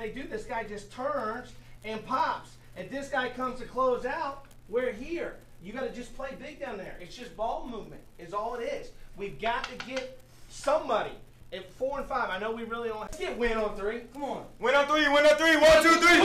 when they do, this guy just turns and pops. If this guy comes to close out, we're here. You got to just play big down there. It's just ball movement is all it is. We've got to get somebody at four and five. I know we really don't. Let's get win on three. Come on. Win on three, win on three. One, two, three,